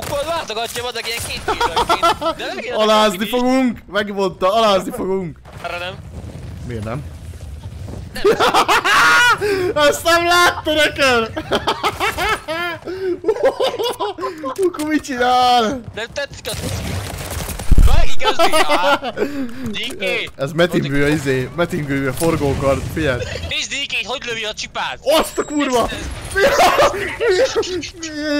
Lukol váltogatja vadak ilyen két a Alázni fogunk! Megmondta, alázni fogunk! Arra nem. Miért nem? Azt nem látta nekem! Uku mit csinál? Nem tetszik az. Kezdi. Dinki. Ez metingő, izé, metingő, a forgókard, figyelj! Nézd Dinki, hogy lövi a csipát. Azt a kurva!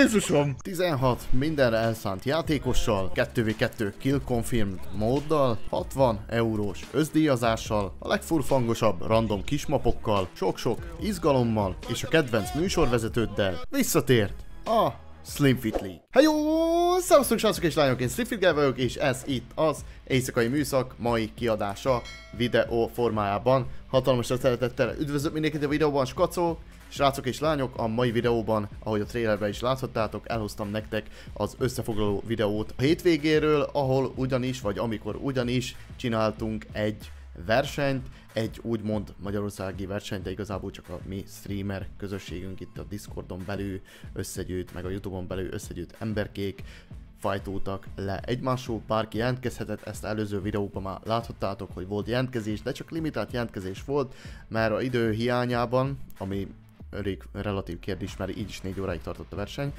Jézusom! 16 mindenre elszánt játékossal, 2v2 kill confirmed móddal, 60 eurós özdíjazással, a legfurfangosabb random kismapokkal, sok-sok izgalommal és a kedvenc műsorvezetőddel visszatért a Slim Fit League. Hello! Szevasztok srácok és lányok, én Slim vagyok, és ez itt az éjszakai műszak mai kiadása videó formájában. Hatalmas szeretettel üdvözlök mindenkit a videóban, skacó! Srácok és lányok, a mai videóban, ahogy a trailerben is láthattátok, elhoztam nektek az összefoglaló videót a hétvégéről, ahol ugyanis, vagy amikor ugyanis csináltunk egy versenyt, egy úgymond magyarországi versenyt, de igazából csak a mi streamer közösségünk itt a Discordon belül összegyűjt, meg a Youtube-on belül összegyűjt emberkék, fajtótak le egymásról, bárki jelentkezhetett, ezt előző videóban már láthattátok, hogy volt jelentkezés, de csak limitált jelentkezés volt, mert a idő hiányában, ami elég relatív kérdés, mert így is 4 óráig tartott a verseny,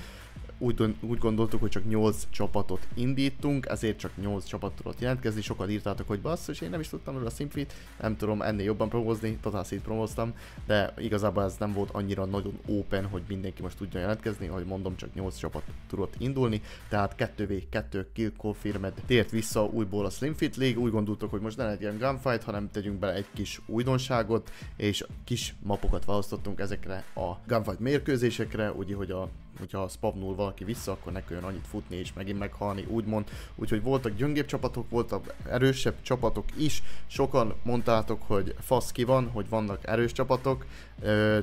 úgy, úgy gondoltuk, hogy csak 8 csapatot indítunk, ezért csak 8 csapat tudott jelentkezni. Sokan írtátok, hogy basszus, én nem is tudtam erről a Simfit, nem tudom ennél jobban promózni, totál szét promóztam, de igazából ez nem volt annyira nagyon open, hogy mindenki most tudja jelentkezni, ahogy mondom, csak 8 csapat tudott indulni, tehát 2v2 kill confirmed tért vissza újból a Slimfit League, úgy gondoltuk, hogy most ne legyen gunfight, hanem tegyünk bele egy kis újdonságot, és kis mapokat választottunk ezekre a gunfight mérkőzésekre, úgy, hogy a hogyha spavnul valaki vissza, akkor ne kelljen annyit futni és megint meghalni, úgymond. Úgyhogy voltak gyöngébb csapatok, voltak erősebb csapatok is. Sokan mondtátok, hogy fasz ki van, hogy vannak erős csapatok,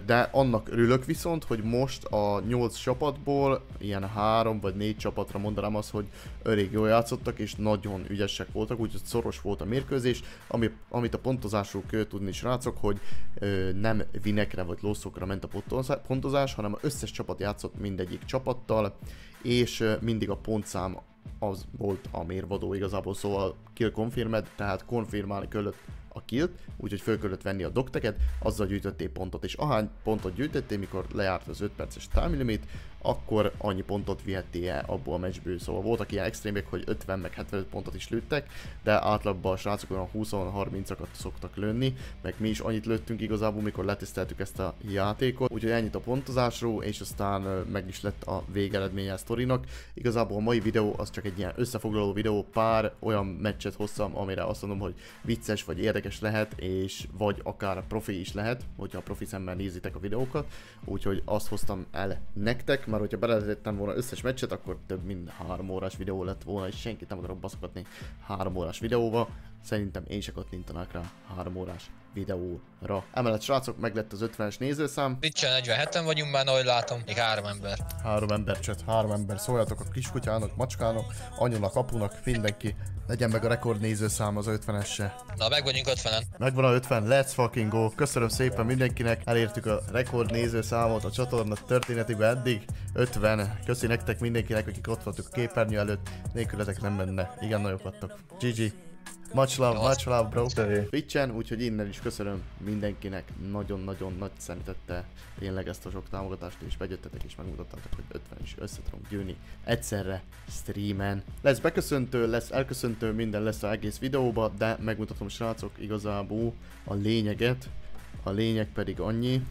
de annak örülök viszont, hogy most a 8 csapatból ilyen 3 vagy 4 csapatra mondanám azt, hogy elég jól játszottak és nagyon ügyesek voltak, úgyhogy szoros volt a mérkőzés, ami, amit a pontozásról kell tudni srácok, hogy ö, nem vinekre vagy losszokra ment a pontozá- pontozás, hanem az összes csapat játszott mindegyik csapattal, és mindig a pontszám az volt a mérvadó igazából, szóval kill confirmed, tehát konfirmálni a killt, úgyhogy föl kellett venni a dokteket, azzal gyűjtöttél pontot, és ahány pontot gyűjtöttél, mikor lejárt az 5 perces time limit, akkor annyi pontot vihettél el abból a meccsből, szóval voltak ilyen extrémek, hogy 50 meg 75 pontot is lőttek, de átlagban a srácok olyan 20-30-akat szoktak lőni, meg mi is annyit lőttünk igazából, mikor leteszteltük ezt a játékot, úgyhogy ennyit a pontozásról, és aztán meg is lett a végeredménye a sztorinak. Igazából a mai videó az csak egy ilyen összefoglaló videó, pár olyan meccset hoztam, amire azt mondom, hogy vicces vagy érdekes lehet, és vagy akár profi is lehet, hogyha a profi szemmel nézitek a videókat, úgyhogy azt hoztam el nektek, mert hogyha beletettem volna összes meccset, akkor több mint 3 órás videó lett volna, és senkit nem akarok baszokatni 3 órás videóba. Szerintem én se kattintanak rá 3 órás videóra. Emellett srácok, meg lett az 50-es nézőszám. Nincsen 47-en vagyunk már, ahogy látom. Még három ember. Három ember chat, három ember, szóljatok a kiskutyának, macskának, anyunak, apunak, mindenki. Legyen meg a rekord nézőszám az 50-esse. Na, meg vagyunk 50-en. Megvan a 50, let's fucking go! Köszönöm szépen mindenkinek, elértük a rekord nézőszámot a csatorna történetében eddig. 50, köszi nektek mindenkinek, akik ott voltak a képernyő előtt, nélkületek nem menne, igen nagyok vagytok. GG! Much love, much love bro! Twitchen, úgyhogy innen is köszönöm mindenkinek nagyon-nagyon nagy szeretettel tényleg ezt a sok támogatást és bejöttetek és megmutattátok, hogy 50 is össze tudunk gyűlni egyszerre streamen. Lesz beköszöntő, lesz elköszöntő, minden lesz az egész videóba, de megmutatom srácok igazából a lényeget. A lényeg pedig annyi,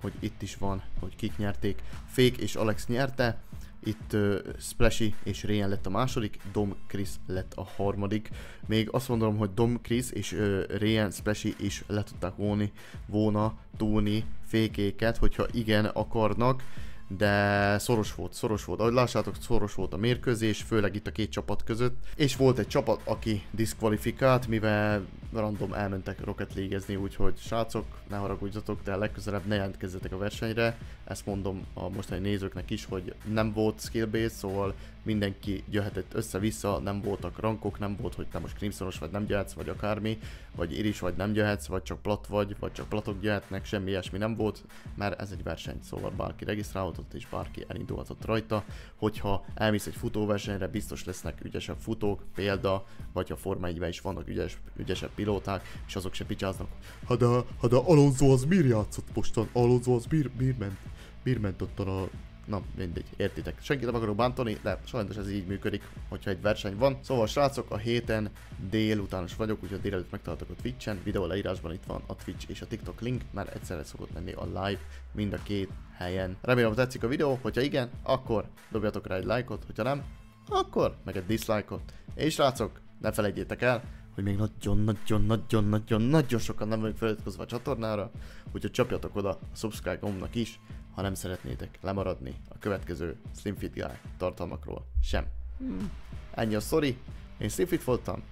hogy itt is van, hogy kik nyerték. Fake és Alex nyerte, itt uh, Splashy és Ryan lett a második, Dom Chris lett a harmadik. Még azt mondom, hogy Dom Chris és uh, Ryan Splashy is le tudták volni, volna túlni fékéket, hogyha igen akarnak de szoros volt, szoros volt. Ahogy lássátok, szoros volt a mérkőzés, főleg itt a két csapat között. És volt egy csapat, aki diszkvalifikált, mivel random elmentek Rocket League-ezni, úgyhogy srácok, ne haragudjatok, de legközelebb ne jelentkezzetek a versenyre. Ezt mondom a mostani nézőknek is, hogy nem volt skill base, szóval mindenki jöhetett össze-vissza, nem voltak rankok, nem volt, hogy te most Crimsonos vagy nem jöhetsz, vagy akármi, vagy Iris vagy nem jöhetsz, vagy csak plat vagy, vagy csak platok jöhetnek, semmi ilyesmi nem volt, mert ez egy verseny, szóval bárki regisztrálhatott és bárki elindulhatott rajta. Hogyha elmész egy futóversenyre, biztos lesznek ügyesebb futók, példa, vagy a Forma 1 is vannak ügyes, ügyesebb pilóták, és azok se picsáznak. Ha de, ha de Alonso az miért játszott mostan? Alonso az miért, miért ment? Miért ment ott a Na, mindegy, értitek. Senkit nem akarok bántani, de sajnos ez így működik, hogyha egy verseny van. Szóval srácok, a héten délutános vagyok, úgyhogy délelőtt megtaláltok a Twitch-en. Videó leírásban itt van a Twitch és a TikTok link, mert egyszerre szokott menni a live mind a két helyen. Remélem, hogy tetszik a videó, hogyha igen, akkor dobjatok rá egy lájkot, hogyha nem, akkor meg egy dislike-ot. És srácok, ne felejtjétek el, hogy még nagyon-nagyon-nagyon-nagyon-nagyon sokan nem vagyunk feliratkozva a csatornára, úgyhogy csapjatok oda a subscribe gombnak is, ha nem szeretnétek lemaradni a következő Slimfit Guy tartalmakról sem. Hmm. Ennyi a sztori, én Slimfit voltam,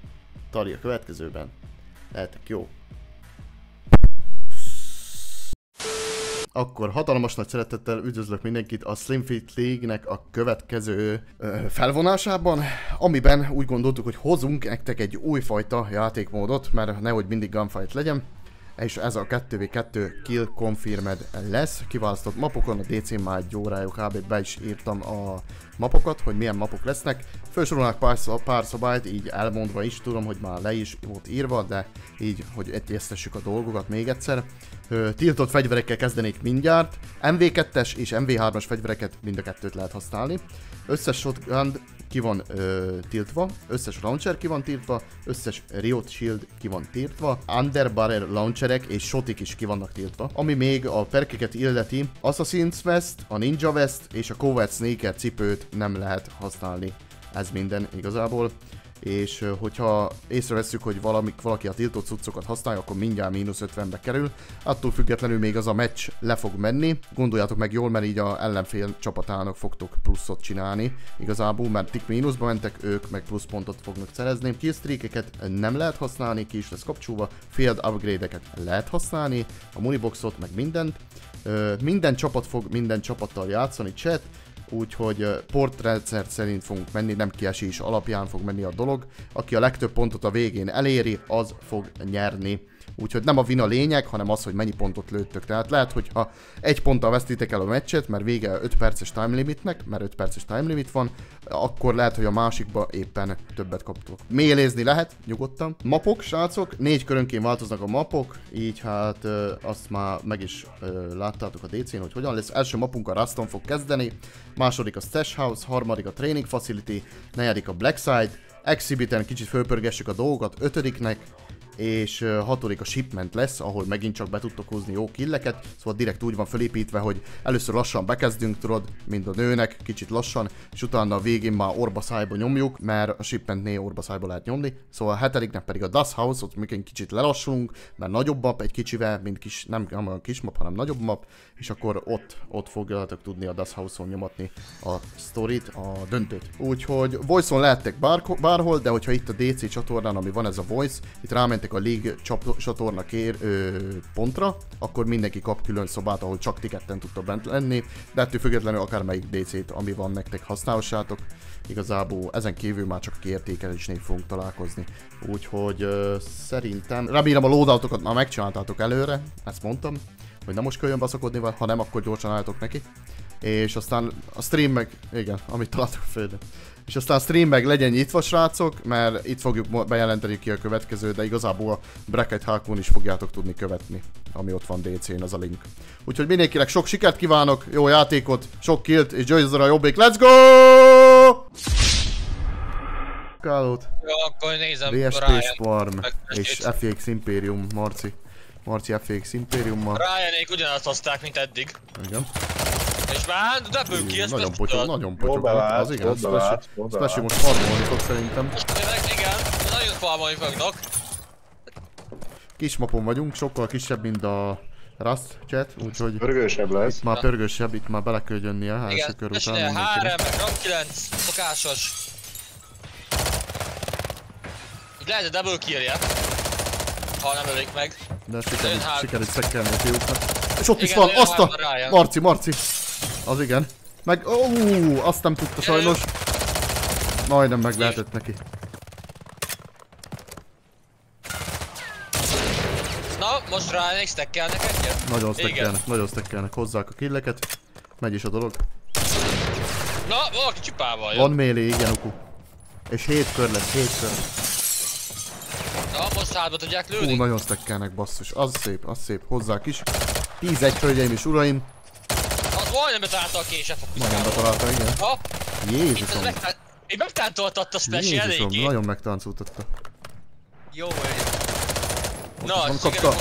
Tari a következőben, lehetek jó. Akkor hatalmas nagy szeretettel üdvözlök mindenkit a Slimfit League-nek a következő ö, felvonásában, amiben úgy gondoltuk, hogy hozunk nektek egy újfajta játékmódot, mert nehogy mindig gunfight legyen és ez a 2v2 kill confirmed lesz. Kiválasztott mapokon, a DC már egy órája kb. be is írtam a mapokat, hogy milyen mapok lesznek. Felsorolnak pár, pár szabályt, így elmondva is, tudom, hogy már le is volt írva, de így, hogy egyeztessük a dolgokat még egyszer. tiltott fegyverekkel kezdenék mindjárt. MV2-es és MV3-as fegyvereket mind a kettőt lehet használni. Összes shotgun ki van ö, tiltva, összes launcher ki van tiltva, összes Riot Shield ki van tiltva, Underbarrel launcherek és shotik is ki vannak tiltva. Ami még a perkeket illeti, Assassin's Vest, a Ninja Vest és a Covert Sneaker cipőt nem lehet használni. Ez minden igazából és hogyha észreveszünk, hogy valami, valaki a tiltott cuccokat használja, akkor mindjárt mínusz 50-be kerül. Attól függetlenül még az a meccs le fog menni. Gondoljátok meg jól, mert így a ellenfél csapatának fogtok pluszot csinálni. Igazából, mert tik mínuszba mentek, ők meg plusz pontot fognak szerezni. Killstreakeket nem lehet használni, ki is lesz kapcsolva. Field upgrade-eket lehet használni, a muniboxot, meg mindent. minden csapat fog minden csapattal játszani, chat úgyhogy portrendszer szerint fogunk menni, nem kiesés alapján fog menni a dolog. Aki a legtöbb pontot a végén eléri, az fog nyerni. Úgyhogy nem a vina lényeg, hanem az, hogy mennyi pontot lőttök. Tehát lehet, hogy ha egy ponttal vesztitek el a meccset, mert vége 5 perces time limitnek, mert 5 perces time limit van, akkor lehet, hogy a másikba éppen többet kaptok. Mélézni lehet, nyugodtan. Mapok, srácok, négy körönként változnak a mapok, így hát ö, azt már meg is ö, láttátok a DC-n, hogy hogyan lesz. Első mapunk a Raston fog kezdeni, második a Stash House, harmadik a Training Facility, negyedik a Blackside, Exhibiten kicsit fölpörgessük a dolgokat, ötödiknek és hatodik a shipment lesz, ahol megint csak be tudtok hozni jó killeket, szóval direkt úgy van felépítve, hogy először lassan bekezdünk, tudod, mint a nőnek, kicsit lassan, és utána a végén már orba szájba nyomjuk, mert a shipmentnél orba szájba lehet nyomni, szóval a hetediknek pedig a Dust House, ott még egy kicsit lelassulunk, mert nagyobb map egy kicsivel, mint kis, nem, nem olyan kis map, hanem nagyobb map, és akkor ott, ott fogjátok tudni a Dust House-on nyomatni a storyt, a döntőt. Úgyhogy voice-on lehettek bár, bárhol, de hogyha itt a DC csatornán, ami van ez a voice, itt ráment mentek a League csatorna kér ö, pontra, akkor mindenki kap külön szobát, ahol csak ti tudtok bent lenni, de ettől függetlenül akármelyik DC-t, ami van nektek használhassátok. Igazából ezen kívül már csak kiértékelésnél fogunk találkozni. Úgyhogy ö, szerintem, remélem a loadoutokat már megcsináltátok előre, ezt mondtam, hogy nem most köljön baszakodni, ha nem, akkor gyorsan álltok neki. És aztán a stream meg, igen, amit találtok földön. És aztán a stream meg legyen nyitva srácok, mert itt fogjuk bejelenteni ki a következő, de igazából a Bracket Hakun is fogjátok tudni követni, ami ott van DC-n, az a link. Úgyhogy mindenkinek sok sikert kívánok, jó játékot, sok killt, és Joyce a jobbik, let's go! Kálót. Jó, akkor nézem. DSP Sparm és FX Imperium, Marci. Marci FX Imperiummal. Ryanék ugyanazt hozták, mint eddig. Igen. És már double ki, ezt Nagyon potyog, nagyon potyog. Az igen, Splashy most farmolni fog szerintem. Igen, nagyon farmolni fognak. Kis mapon vagyunk, sokkal kisebb, mint a Rust chat, úgyhogy... Pörgősebb lesz. Itt már pörgősebb, itt már bele kell jönnie a első kör után. Igen, HRM, meg rank 9, szokásos. Itt lehet a double kill -je. ha nem ölik meg. De sikerült, sikerült szekkelni a fiúknak. És ott is van, azt a... Marci, Marci. Az igen. Meg, ó, azt nem tudta sajnos. Majdnem meg lehetett neki. Na, most rá egy stackelnek egyet? Nagyon Igen. stekkelnek, nagyon stekkelnek. Hozzák a killeket. Megy is a dolog. Na, valaki csipával jön. Van mélé, igen, Uku. És 7 kör lesz, 7 kör. Na, most hátba tudják lőni? nagyon stekkelnek, basszus. Az szép, az szép. Hozzák is. 10-1, hölgyeim és uraim. Majdnem betalálta a késet Majdnem fokuszkával. betalálta, igen. Ha, Jézusom. megtá... Én megtántoltatta a Jézusom, eléggé. nagyon megtáncoltatta. Jó vagy. Na, sikerült. kapta.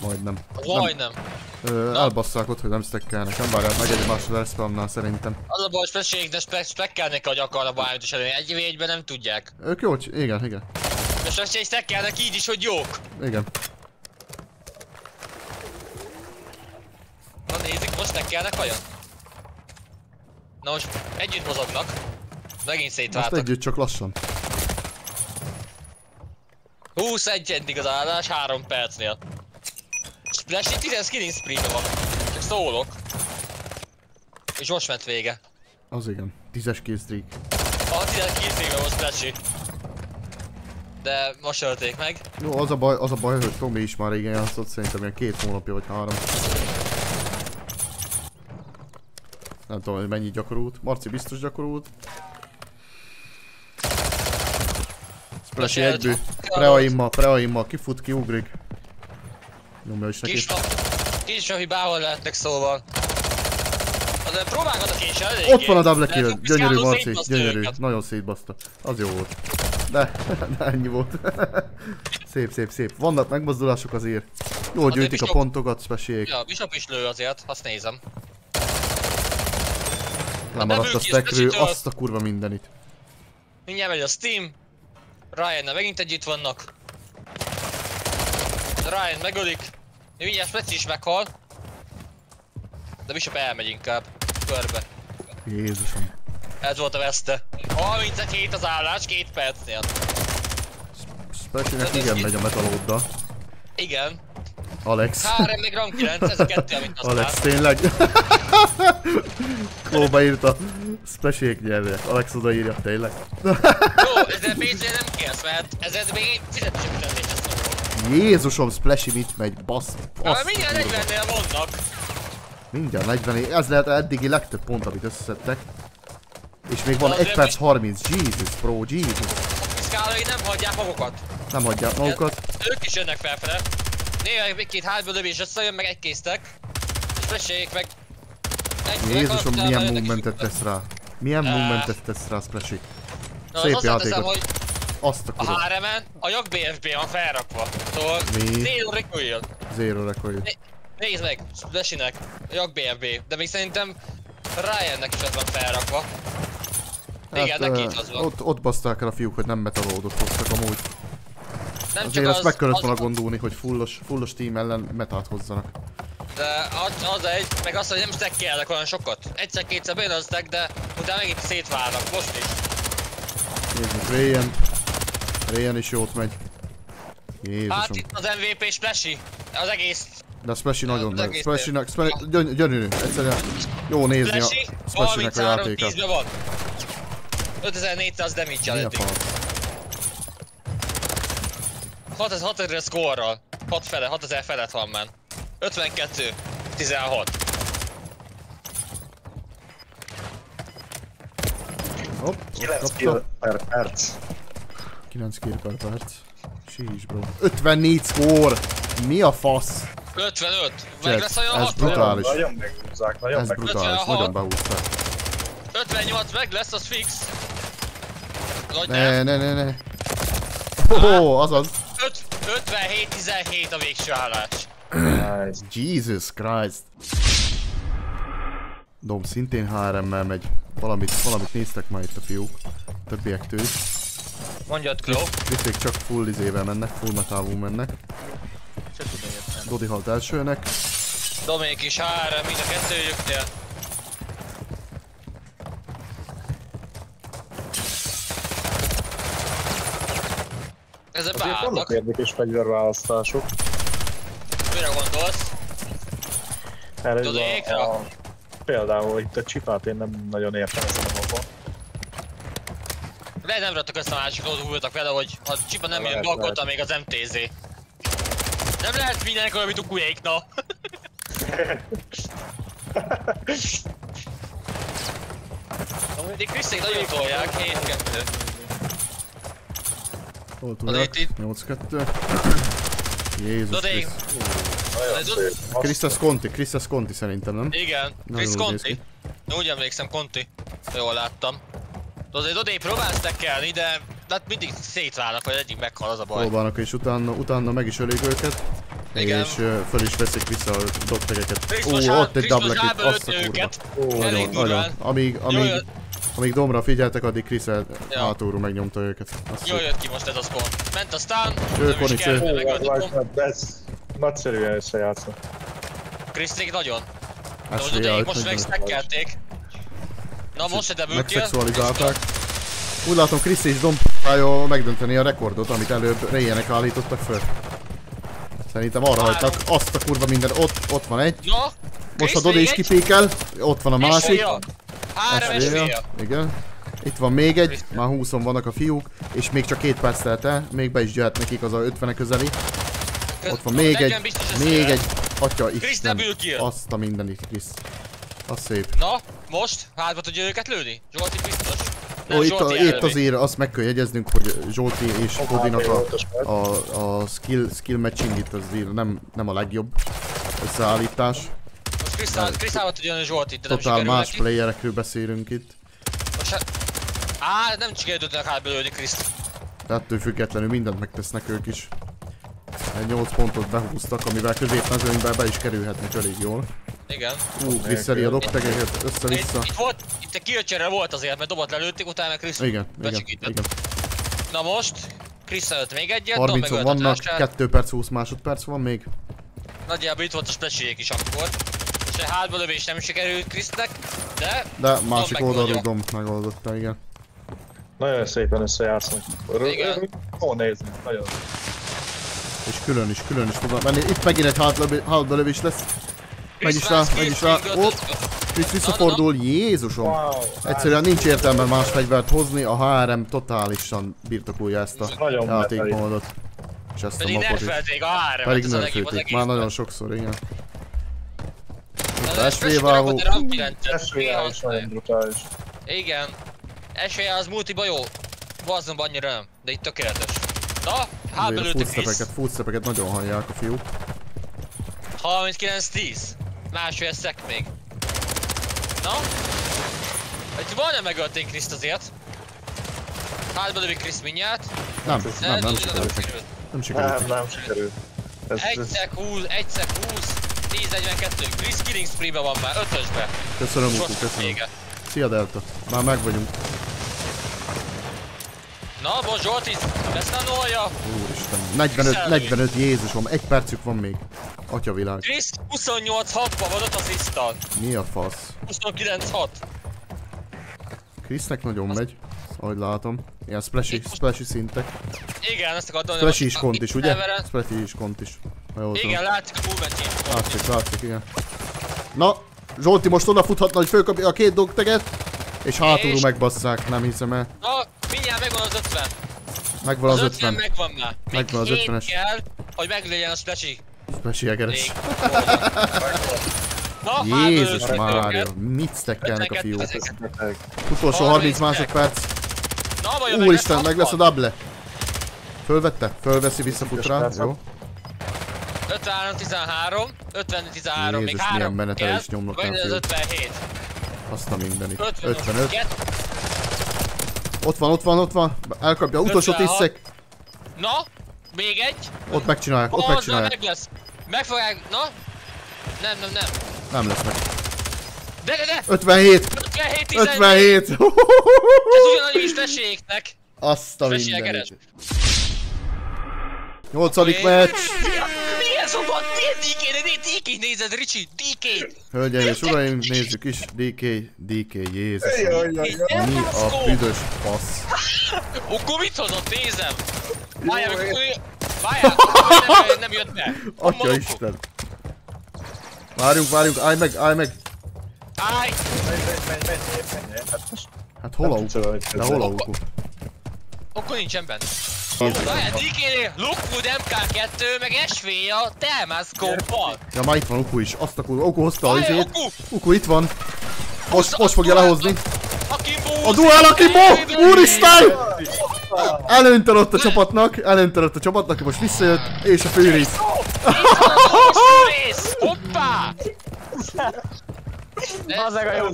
Majdnem. Nem, majdnem. ö, elbasszák ott, hogy nem stekkelnek. Nem várják meg egymással elspamnál szerintem. Az a baj, hogy specialiknek spek spekkelnek, hogy akarnak bármit is előni. Egy egyben nem tudják. Ők jó, igen, igen. De specialik stekkelnek így is, hogy jók. Igen. Na nézzük, most stekkelnek vajon? Na most együtt mozognak. Megint Most szétváltak. együtt csak lassan. 21 eddig az állás, 3 percnél. Splashy 10 killing spree van. Csak szólok. És most ment vége. Az igen. Tízes kill streak. A 10 kill streak volt Splashy. De most ölték meg. Jó, az a baj, az a baj, hogy Tomi is már régen játszott, szerintem ilyen két hónapja vagy három. Nem tudom, hogy mennyi gyakorolt. Marci biztos gyakorolt. Splashy hát- Preaimmal, preaimmal, kifut, kiugrik. Nyomja is neki. Kis, a hibával lehetnek szóval. De próbálgatok én sem eléggé. Ott van a double kill, gyönyörű Marci, gyönyörű, nagyon szétbaszta. Az jó volt. De, de ennyi volt. szép, szép, szép. Vannak megmozdulások azért. Jól gyűjtik a pontokat, speciék. Ja, Bishop is lő azért, azt nézem. Lemaradt a is, stackről, specitől. azt a kurva mindenit. Mindjárt megy a Steam. Ryan megint együtt vannak. Ryan megölik. Mindjárt Speci is meghal. De Bishop elmegy inkább. Körbe. Jézusom. Ez volt a veszte. 31 hét az állás, két percnél. Speciének igen megy a metalóddal. Igen. Alex. 3 meg rank 9, ez a kettő, amit Alex, használ. tényleg. Kóba írta. Speciék nyelvek. Alex odaírja, tényleg. Jó, ezzel pénzért nem kérsz, mert ezzel még fizetés sem fizetésre szól. Jézusom, Splashy mit megy, basz. Na, basz mindjárt kurva. 40-nél vannak. Mindjárt 40 ez lehet eddigi legtöbb pont, amit összeszedtek. És még van De 1 azért perc 30, Jesus bro, Jesus. A szkálai nem hagyják magukat. Nem hagyják magukat. Ők is jönnek felfele. Néha két hátba lövés összejön, meg egy késztek. És fleséljék meg. Egy Jézusom, milyen utána. tesz rá. Milyen Á. momentet tesz rá Splashy. Na, Szép azt hozzáteszem, játékot. hogy Azt a a kurva. HRM-en a jog BFB van felrakva. Szóval Mi? zero recoil. Zero recoil. Nézd meg, Splashinek, a jog BFB. De még szerintem Ryannek is az van felrakva. Igen, neki is az van. ott, ott baszták el a fiúk, hogy nem metalódot hoztak amúgy. Nem Azért ezt meg kellett volna az, gondolni, hogy fullos, fullos team ellen metát hozzanak. De az, az egy, meg azt, hogy nem stackelnek olyan sokat. Egyszer-kétszer bejön az stack, de utána megint szétválnak, most is. Nézzük Rayen. Rayen is jót megy. Hát Jézusom. itt az MVP Splashy, az egész De Splashy nagyon az meg. egész Splashy-nek, Splashy, gyöny- gyönyörű. Egyszerűen jó nézni a Splashy, Splashy-nek a 33 játékát. 10 van. 5400 damage Mi a előttük. fasz? 6 6 ezer score-ral. 6 fele, 6000 felett van már. 52, 16. Hopp, ott 9 kapta. kill per perc. 9 kill per perc. Sheesh bro. 54 score! Mi a fasz? 55. Meg lesz olyan ez 6 brutális. Nagyon meghúzzák, nagyon Ez brutális, 56. nagyon behúzták. 58 meg lesz, az fix. Vagy Ne, ne, ne, ne. Oh, azaz. 5, 57, 17 a végső állás. Jesus Christ. Dom szintén HRM-mel megy. Valamit, valamit néztek már itt a fiúk. Többiektől is. Mondjad, Klo. Kriszték csak full izével mennek, full metávú mennek. Dodi halt elsőnek. Dominik is HRM, mind a kettőjüknél. Ezzel Azért vannak beállnak. érdekes fegyverválasztások. Mire gondolsz? Erre Tudod, ékra? a, a, például itt a csipát én nem nagyon értem ezen a mapon. Lehet nem raktak össze a másik voltak vele, hogy ha csipa nem jön, Lehet, blokkolta még az MTZ. Nem lehet mindenek olyan, mint a Quake, na. Amúgy Kriszték nagyon tolják, 7-2. Hol tudják? itt- 8-2. Jézus. Krisztus. Conti, Krisztus Conti szerintem, nem? Igen, néz Conti. Úgy emlékszem, Conti. Jól láttam. Azért odébb próbálsz tekkelni, de hát mindig szétválnak, hogy egyik meghal, az a baj. Próbálnak és utána, utána meg is ölik őket. Igen. És uh, föl is veszik vissza a dogtegeket. Ó, ott egy double kick, azt a kurva. Ó, Nagyon, nagyon. Amíg, amíg, amíg Domra figyeltek, addig Chris Ja. hátulról megnyomta őket. Azt jól jött ki most ez a score. Ment a stun, Ő, nem Conny, is kell, ő. De ez nagyszerűen összejátszott. Kriszték nagyon. De most out, most megstackelték. Na most double kill. Megszexualizálták. Úgy látom, Chris és Dom próbálja megdönteni a rekordot, amit előbb Réjenek állítottak föl. Szerintem arra Három. hagytak, azt a kurva minden, ott, ott van egy. Most Chris a Dodi is kipékel, ott van a másik. Három Esélye. esélye. Igen. Itt van még egy, már 20 vannak a fiúk, és még csak két perc telt el, még be is jöhet nekik az a 50 közeli. Ott van még 40 egy, még egy, atya Isten, azt a mindenit, Chris. Az szép. Na, most? Hátba tudja őket lőni? Zsolti biztos. Nem, Ó, itt, a, itt azért azt meg kell jegyeznünk, hogy Zsolti és volt a a, a skill, skill matching itt azért nem, nem a legjobb összeállítás. Krisztál tudja jönni Zsolti, de nem Totál sikerül más neki. playerekről beszélünk itt. Most hát... Á, nem sikerült tudnak hátba lőni Kriszt. De ettől függetlenül mindent megtesznek ők is. Egy 8 pontot behúztak, amivel középmezőnyben be is kerülhetnek elég jól. Igen. Ú, visszeri a dogtegeket Itt, össze-vissza. itt volt, itt egy kiöcsere volt azért, mert dobot lelőtték, utána meg Kriszt Igen, igen, igen. Na most, Krisz előtt még egyet, Dom 30 megölt a vannak, társát. 2 perc 20 másodperc van még. Nagyjából itt volt a splashiek is akkor. Egy hátba lövés nem sikerült Krisznek, de De másik oldalról Dom megoldotta, igen. Nagyon szépen összejátszunk. Igen. Ó, nézni, nagyon. És külön is, külön is tudom menni. Itt megint egy hátlövő- hátbelövés lesz. Megy is rá, megy is rá. Ó, Chris visszafordul, Jézusom! Wow. Egyszerűen nincs értelme más fegyvert hozni, a HRM totálisan birtokolja ezt a Nagyon játékmódot. És ezt a Pedig mapot is. nerfelték a három, Pedig egész. már nagyon sokszor, igen. Na, a de SV Fresh váló- kirakott egy rank 9-et, Esője is nagyon brutális. Igen. Esélye az multiba jó. Bazzomban annyira nem, de itt tökéletes. Na, Azért a hátbelőtt Krisz. footstepeket, nagyon hallják a fiúk. 39-10. Másfél szek még. Na? Egy majdnem megölték Kriszt azért. Hátbelövi Krisz mindjárt. Nem, nem, nem úgy sikerült. Nem sikerült Nem, nem sikerült. Egy szek 20, egy szek 20, 10-42. Krisz killing spree van már, ötösbe. Köszönöm, Uku, köszönöm. vége. Szia Delta, már meg vagyunk. Na, most Zsolti, bestanolja. Úristen, 45, 45, Jézusom, egy percük van még. Atyavilág. Krisz 28-6-ban van 5 asszisztal. Mi a fasz? 29-6. Krisznek nagyon megy, ahogy látom. Ilyen splashy, splashy szintek. Igen, ezt akartam mondani. Splashy is kont is, ugye? Splashy is kont is. Ha jól tudom. Igen, látszik a movementjét. Látszik, látszik, igen. Na, Zsolti most odafuthatna, hogy fölkapja a két dogteget, és hátulról És? megbasszák, nem hiszem el. Na, mindjárt megvan az 50. Megvan Az az 50 50. megvan már. Még Megvan az hét 50-es. kell, hogy meglegyen a splashy. Splashy egeres. Jézus Mária, mit stackelnek a 52 fiúk. Utolsó 30 30 meg. másodperc. Na, vajon Úristen, meg lesz a 60? double. Fölvette? Fölveszi, visszafut rá. Jó. 53, 13, 50, 13, még Jézus, 3 milyen menetelést nyomnak Vagy el a az fiúk. 57. Azt a mindenit. 55. 55. Get- Ott van, ott van, ott van. Elkapja. Utolsó 10 56. szek. Na, még egy. Ott megcsinálják, ott megcsinálják. meg lesz. Meg fogják, na. Nem, nem, nem. Nem lesz meg. De, de, de. 57. 57, 14. 57. Ez ugyanannyi is tesséknek. Azt a mindenit. Nyolcadik meccs. Milyen szobat? Milyen DK? DK nézed, Ricsi? DK! Hölgyeim és uraim, nézzük is. DK, DK, Jézus. Mi a büdös fasz? Akkor mit hozott? Nézem! Várjál, Várjál, nem, jött be. Atya Isten. Várjunk, várjunk, állj meg, állj meg. Állj! Menj, menj, menj, menj, menj, menj. Hát most Hát hol a hogy De hol a uku? Akkor nincsen benne. Várjál, DK-nél Lockwood MK2, meg SV-a Telmászkóppal. Ja, már itt van uku is. Azt a kurva, uku hozta a Várjál, izét. Uku! Uku itt van. Most, most fogja lehozni. A duel Akimbo! Úristen! Előnytől ott a csapatnak, előnytől ott a csapatnak, most visszajött, és a főrész. rész! Hoppá! Az a jó.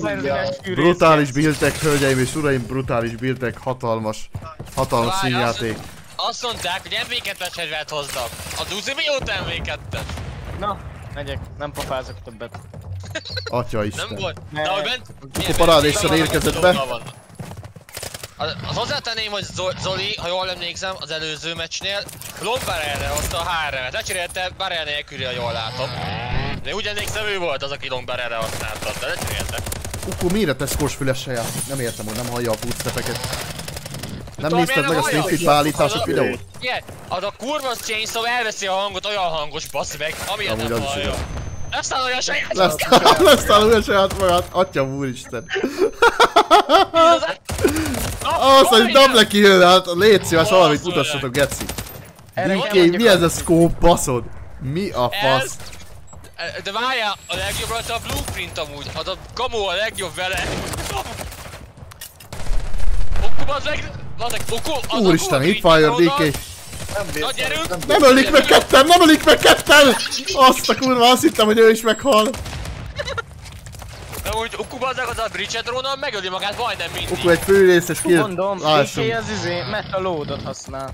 Brutális buildek, hölgyeim és uraim, brutális buildek, hatalmas, hatalmas Várj, színjáték. Azt mondták, hogy MV2-es fegyvert hoznak. A Duzi mióta MV2-es? Na, megyek, nem pofázok többet. Atya Nem Isten. volt? Ne. De ahogy bent... Akkor parádéssal érkezett be. Az, az hozzátenném, hogy Zo- Zoli, ha jól emlékszem, az előző meccsnél Lombarelre hozta a HRM-et. Lecserélte Barrel nélküli, ha jól látom. De úgy emlékszem, ő volt az, aki Lombarelre használta, de lecserélte. Uku, miért teszkós füles saját? Nem értem, hogy nem hallja a footstepeket. Nem Tudom, nézted meg a nem Street hallja? Fit beállítások videót? Igen, az a kurva Chainsaw elveszi a hangot olyan hangos, bassz meg, amilyen Amúgy nem hallja. Aztán olyan saját Lesz, lesz találja saját magát, atya úristen. Azt, hogy double kill, hát légy szíves, valamit mutassatok, geci. DK, mi ez a scope baszod? Mi a fasz? De várjál, a legjobb rajta a blueprint amúgy, az a kamu a legjobb vele. Oku, az meg... Az meg, oku, az a Úristen, onnan. DK. Nem Na gyerünk! nem Nem ölik meg ketten, nem ölik meg ketten! Azt a kurva, azt hittem, hogy ő is meghal. De úgy Oku az az a Bridget Ronan megöli magát majdnem mindig. Uku egy főrészes kill. Mondom, Lássunk. az izé, metal loadot használ.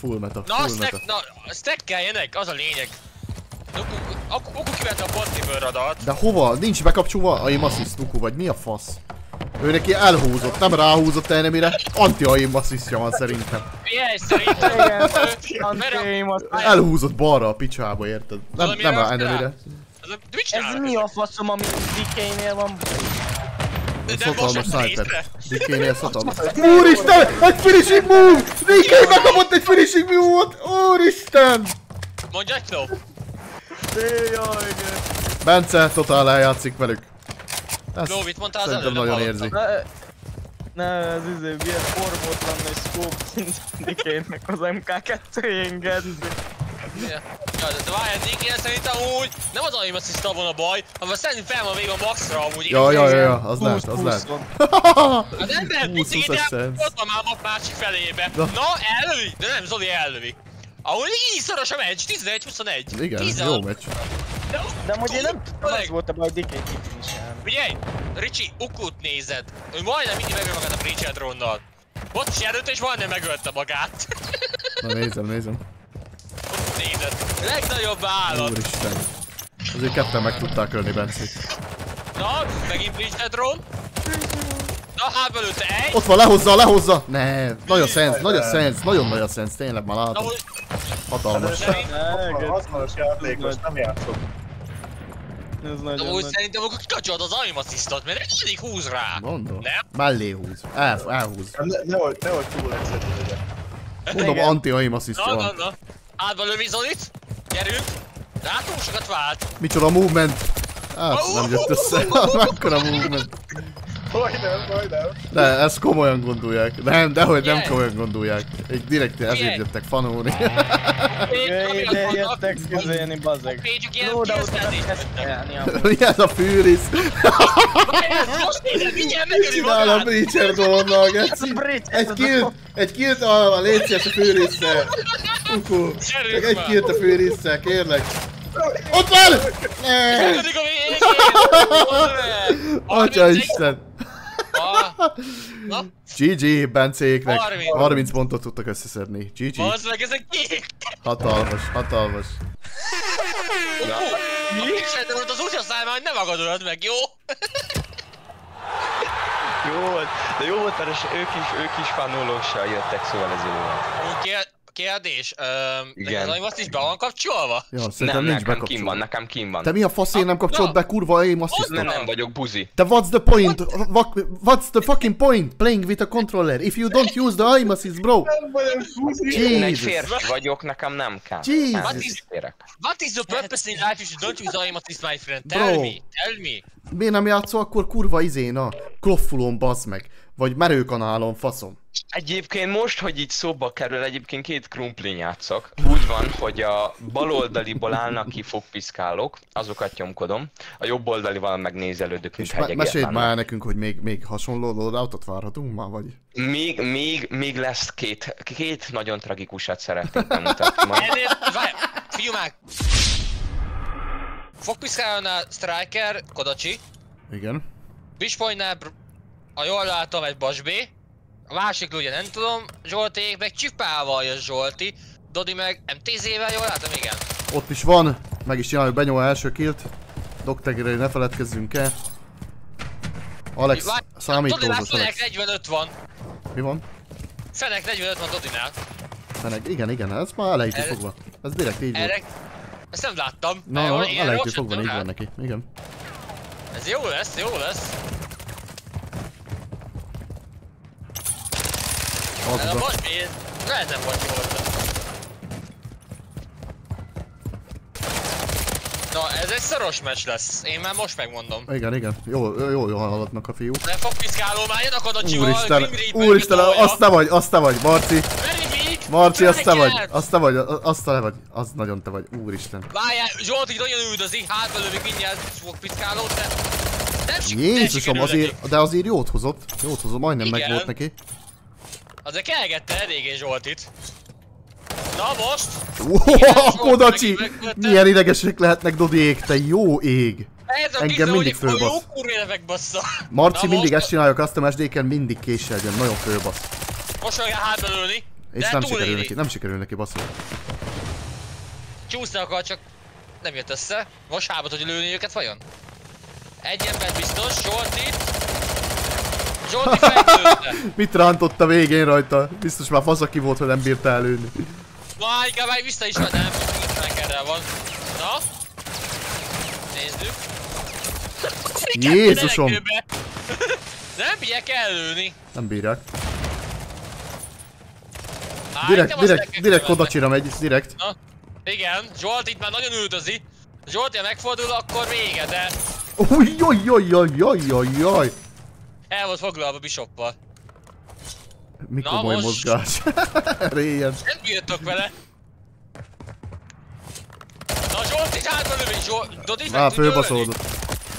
Full meta, Na, full stack, meta. na, stackeljenek, az a lényeg. Oku, Oku kivette a Possible radart. De hova? Nincs bekapcsolva aim assist Uku, vagy mi a fasz? Ő neki elhúzott, nem ráhúzott enemire. Anti-aim assistja van szerintem. Figyelj, szerintem... Igen. Elhúzott balra a picsába, érted? Nem, nem rá rossz enemire. Ez mi a faszom, ami DK-nél van? Sem sniper. DK-nél hatalmas. Úristen! Egy finishing move! DK megkapott egy finishing move-ot! Úristen! Mondj egy. Jaj. Bence totál eljátszik velük. Ez Ló, mit mondtál az előbb? nagyon Nem érzi. Ne, ne, ez izé, milyen formótlan és scope szint DK-nek az MK2-jén gedzi. Ja, ja, de várjál, DK szerintem úgy nem az aim assist van a baj, hanem szerintem fel van még a maxra amúgy. Ja, ja, ja, ja, az 20, lehet, az 20 lehet. Hát 20 picit as sense. ott van már a másik felébe. Na. Na, ellövi? De nem, Zoli ellövi. Ahol így szoros a meccs, 11-21. Igen, 10 jó meccs. De amúgy én nem tudom, Oleg. az volt a baj, hogy DK kifinisel. Figyelj, Ricsi, Ukut nézed. Ő majdnem mindig megöl magát a Bridget Ronnal. Ott is előtt és majdnem megölte magát. Na nézem, nézem. Ott nézed. Legnagyobb állat. Úristen. Azért ketten meg tudták ölni Bencét. Na, megint Bridget Ron. Na, hát belőtte egy. Ott van, lehozza, lehozza! Ne, nagy a sense, nagy a sense, nagyon nagy a sense, tényleg már látom. Hatalmas. szerint, Ne, 60-as játékos nem játszok. Ez na, nagyon úgy nagy. szerintem akkor kikacsolt az aim assistot, mert mindig húz rá. Mondom. Nem? Mellé húz. El, elhúz. Ne, nehogy, nehogy túl egyszerű legyen. Mondom, Igen. anti-aim assistja Na, na, na. Átba lövi Zolit. Gyerünk. Rá túl sokat vált. Micsoda movement. Hát nem jött össze. Mekkora movement. Majdnem, majdnem. De ezt komolyan gondolják. Nem, dehogy nem komolyan gondolják. Egy direkt ezért jöttek amiatt ide jöttek közélni, bazzeg. Mi ez a fűrész? Megöli Csinál a. Breacher dolonnal, geci. Brit, Egy kill, egy killt a légy a fűrészsel. Csak egy már. killt a fűrészsel, kérlek. Ott van! Ne! A. Atya Isten. GG, Bencéknek. 30. 30 pontot tudtak összeszedni. GG. bazd meg, ezek kék. Hatalmas, hatalmas. Mi? Szerintem ott az úgy használj már, hogy ne magadolod meg, jó? Jó volt, de jó volt, mert ők is, ők is fanulóssal jöttek, szóval ez jó volt. Kér... kérdés. Öm, Igen. Igen. azt is be van kapcsolva? Ja, Nem, nincs nekem kim van, nekem kim van. Te mi a faszén nem kapcsolod be, kurva aim Nem, assistant? nem vagyok buzi. Te what's the point? What- What's the fucking point playing with a controller if you don't use the aim assist, bro? Én egy Jesus. férfi vagyok, nekem nem kell. Jesus. Nem férek. What is the purpose in life if you don't use aim assist, my friend? Bro. Tell me, tell me. Miért nem játszol akkor kurva izén a kloffulon bazd meg? Vagy merőkanálon faszom? Egyébként most, hogy így szóba kerül, egyébként két krumplin játszok. Úgy van, hogy a bal oldaliból állnak ki fogpiszkálók, azokat nyomkodom. A jobb oldalival megnézelődök, mint És me- hegyegértelen. meséld már nekünk, hogy még, még hasonló loadoutot várhatunk már, vagy? Még, még, még lesz két, két nagyon tragikusat szeretnék bemutatni várj, figyelj Fogpiszkálónál Striker, Kodachi. Igen. Bispointnál, Br- ha jól látom, egy Basbé. A másik ugye nem tudom, Zsolték meg csipával jön Zsolti. Dodi meg MTZ-vel jól látom, igen. Ott is van, meg is csináljuk Benyó első killt. Doktegre ne feledkezzünk el. Alex, számítózós Alex. 45 van. Mi van? Fenek 45 van Dodinál. Fenek, igen, igen, ez már elejétől Erre- fogva. Ez direkt így volt. Erre... Ezt nem láttam. Na, ilyen elejétől fogva így van neki. Igen. Ez jó lesz, jó lesz. Az Ez a lehet nem vagy volt. Na, ez egy szoros meccs lesz. Én már most megmondom. Igen, igen. Jó, jó, jó haladnak a fiúk. Nem fog piszkáló, már jön a Kodacsival, Úristen, úristen, azt te vagy, azt te vagy, Marci. Marci, azt te vagy, azt te vagy, azt te vagy, az nagyon te vagy, úristen. Várjál, Zsolt így nagyon üldözi, hátba lövik mindjárt fog piszkálót, de... Nem Jézusom, azért, de azért jót hozott. Jót hozott, majdnem meg volt neki. Azért kelgette eléggé Zsoltit. Na most! Wow, meg- Milyen idegesek lehetnek Dodiék, te jó ég! Ez a Engem mindig fölbasz. Marci Na mindig most- ezt csinálja a custom SD-ken, mindig késsel jön, nagyon fölbasz. Most fogja hátba lőni. És nem sikerül túléli. neki, nem sikerül neki basszol. Csúszni akar, csak nem jött össze. Most hábat, hogy lőni őket vajon? Egy ember biztos, Zsolti. Zsolti. Mit rántott a végén rajta? Biztos már faszaki volt, hogy nem bírta előni. Már inkább meg vissza is nem, Strikerrel van. Na? Nézzük. Jézusom! Nem bírják előni. Nem bírják. Á, Direkt, direkt, direkt követni. Kodacsira megy, direkt. Na, igen, Zsolt itt már nagyon üldözi. Zsolt, ha megfordul, akkor vége, de Új, el volt foglalva Bishoppal. Mi Na most. mozgás. Réjen. Nem bírtok vele. Na Zsolt is hátba lövi, Zsolt, Dodi Már fölbaszódott.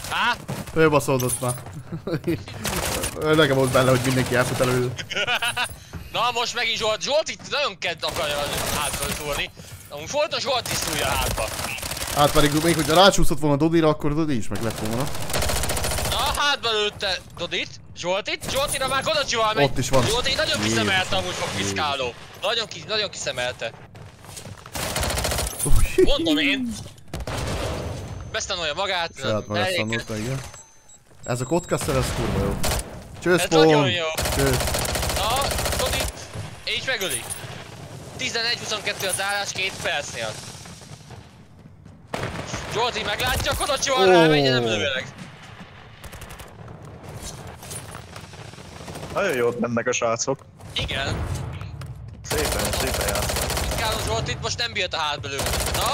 Há? Fölbaszódott már. Nekem volt benne, hogy mindenki elfut elő. Na most megint Zsolt, Zsolt itt nagyon kedd akarja hátba szúrni. Amúgy fontos Zsolt is szúrja hátba. Hát pedig még, hogyha rácsúszott volna Dodira, akkor Dodi is meg lett volna. Hátba lőtte Dodit, Zsoltit, Zsoltira már Kodacsival megy. Ott is van. Zsolti nagyon kiszemelte amúgy fog piszkáló. Nagyon, ki, nagyon kiszemelte. Mondom én. Besztanulja magát. Saját magát szanulta, igen. Ez a kotkasszer, ez kurva jó. Csősz, Ez nagyon Pong! jó. Csősz. Na, Dodit, így megöli. 11-22 az állás két percnél. Zsolti meglátja, Kodacsival Ó. rá, menjen nem lőjenek. Nagyon jót mennek a srácok. Igen. Szépen, szépen játszanak. Piszkáló Zsoltit most nem bírt a hátba lőni. Na,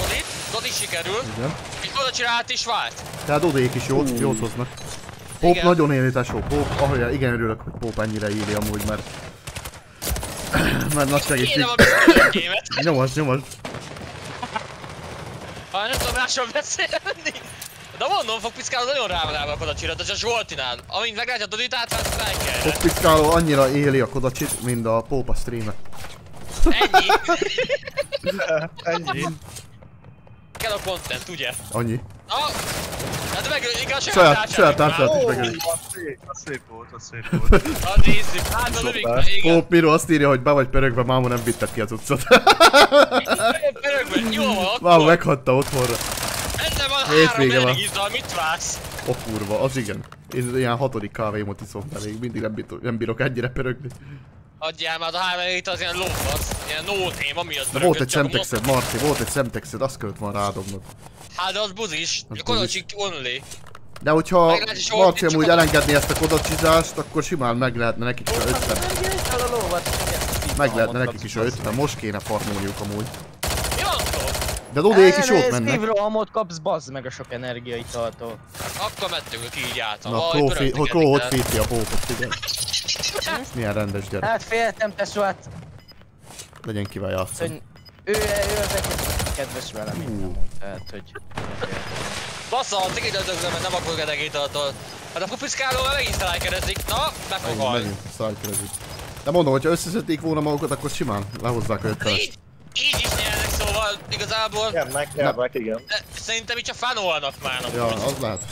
Dodit, Dodi sikerül. Igen. És Kodacsira át is vált. Tehát Dodék is jót, jót hoznak. Pop Igen. nagyon éli tesó, Pop, ahogy igen örülök, hogy Pop ennyire éli amúgy, mert... mert nagy segítség. Kérem a biztonságémet. Nyomas, nyomas. Ha nem tudom máshol beszélni. De mondom, fog piszkálni nagyon rá van rá a Kodacsira, de csak Zsoltinál. Amint meglátja Dodit átvált Strikerre. Pop piszkáló annyira éli a Kodacsit, mint a Pop a streamet. Ennyi. Ennyi. Kell a content, ugye? Annyi. Na, hát meg igaz, Saját, saját társát is Ó, megöli. az szép, volt, az szép volt. Na nézzük, hát a lövik, igen. Pop Miro azt írja, hogy be vagy pörögve, máma nem vitted ki az utcot. Pörögben, jó van, Máma akkor. meghatta otthonra. Van Hétvége van. elég izzal, mit vársz? Ó kurva, az igen. Én ilyen hatodik kávémot iszom, de még mindig nem, bírok, nem bírok ennyire pörögni. Adjál már, a három itt az ilyen lófasz, ilyen no tém, ami az De volt egy szemtexed, Marci, volt egy szemtexed, azt kellett volna rádobnod. Hát de az buzis, Az kodocsik only. De hogyha Marci amúgy a- elengedni ezt a kodocsizást, akkor simán meg lehetne nekik is a 50. El a lovat. Meg lehetne nekik is a 50, most kéne farmolniuk amúgy. De Dodék is ott mennek. Szívrohamot kapsz, bazd meg a sok energiaitaltól. Akkor mentünk így álltam. Na, Vaj, Kló, pörögtek fi- hogy Kló, hogy ezeket. fíti a pókot, igen. Ez milyen rendes gyerek. Hát féltem tesó, hát Legyen kivel játszani. hogy ő, ő az egy kedves velem, mint nem mond, tehát hogy... Bassza, a cigi döntözöm, mert nem akarok edegétaltól. Hát a pupiszkáló már megint sztrájkerezik. Na, meg fog Megint, szájkerezik. De mondom, hogyha összeszedték volna magukat, akkor simán lehozzák a 50 Így, így is nyernek szóval igazából. Nyernek, nyernek, igen. De szerintem itt csak fanolnak már. Ja, az lehet.